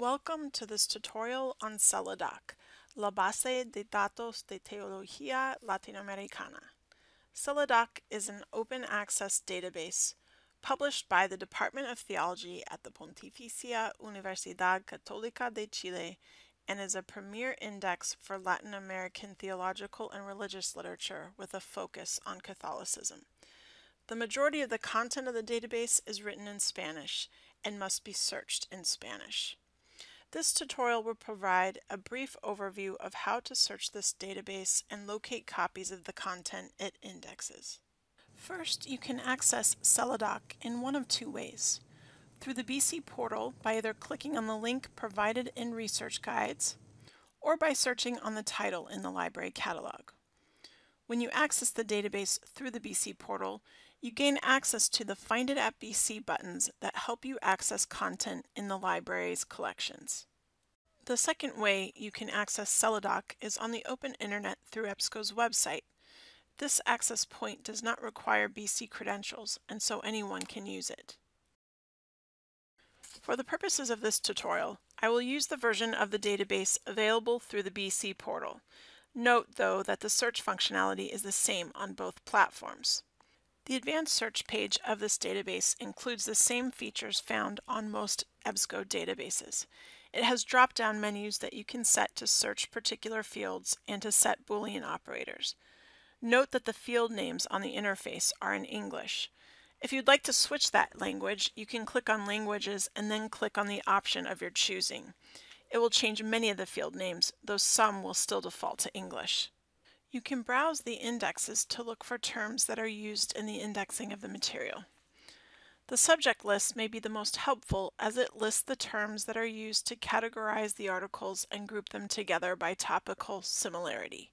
Welcome to this tutorial on SeLaDoc, La Base de Datos de Teología Latinoamericana. SeLaDoc is an open access database published by the Department of Theology at the Pontificia Universidad Católica de Chile and is a premier index for Latin American theological and religious literature with a focus on Catholicism. The majority of the content of the database is written in Spanish and must be searched in Spanish. This tutorial will provide a brief overview of how to search this database and locate copies of the content it indexes. First, you can access SeLaDoc in one of two ways. Through the BC portal by either clicking on the link provided in Research Guides or by searching on the title in the library catalog. When you access the database through the BC portal, you gain access to the Find It at BC buttons that help you access content in the library's collections. The second way you can access SeLaDoc is on the open internet through EBSCO's website. This access point does not require BC credentials, and so anyone can use it. For the purposes of this tutorial, I will use the version of the database available through the BC portal. Note, though, that the search functionality is the same on both platforms. The advanced search page of this database includes the same features found on most EBSCO databases. It has drop-down menus that you can set to search particular fields and to set Boolean operators. Note that the field names on the interface are in English. If you'd like to switch that language, you can click on Languages and then click on the option of your choosing. It will change many of the field names, though some will still default to English. You can browse the indexes to look for terms that are used in the indexing of the material. The subject list may be the most helpful as it lists the terms that are used to categorize the articles and group them together by topical similarity.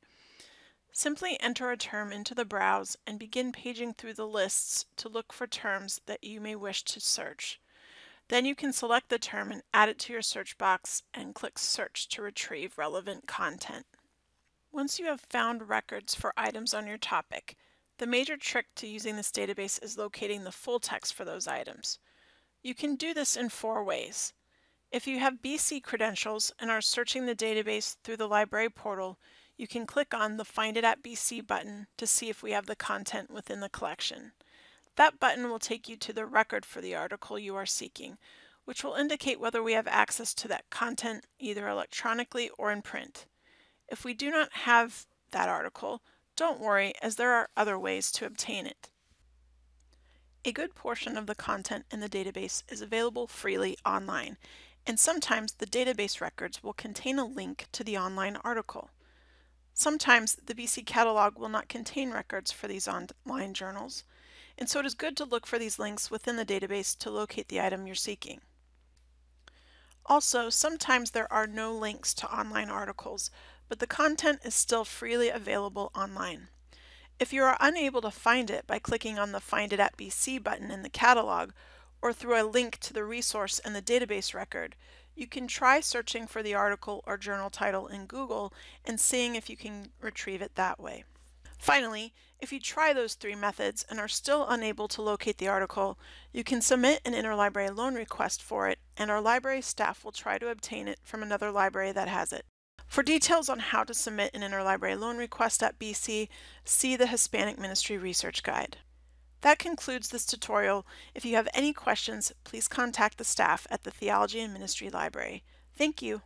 Simply enter a term into the browse and begin paging through the lists to look for terms that you may wish to search. Then you can select the term and add it to your search box and click Search to retrieve relevant content. Once you have found records for items on your topic, the major trick to using this database is locating the full text for those items. You can do this in four ways. If you have BC credentials and are searching the database through the library portal, you can click on the Find It at BC button to see if we have the content within the collection. That button will take you to the record for the article you are seeking, which will indicate whether we have access to that content either electronically or in print. If we do not have that article, don't worry as there are other ways to obtain it. A good portion of the content in the database is available freely online, and sometimes the database records will contain a link to the online article. Sometimes the BC catalog will not contain records for these online journals, and so it is good to look for these links within the database to locate the item you're seeking. Also, sometimes there are no links to online articles, but the content is still freely available online. If you are unable to find it by clicking on the Find It at BC button in the catalog or through a link to the resource in the database record, you can try searching for the article or journal title in Google and seeing if you can retrieve it that way. Finally, if you try those three methods and are still unable to locate the article, you can submit an interlibrary loan request for it and our library staff will try to obtain it from another library that has it. For details on how to submit an interlibrary loan request at BC, see the Hispanic Ministry Research Guide. That concludes this tutorial. If you have any questions, please contact the staff at the Theology and Ministry Library. Thank you.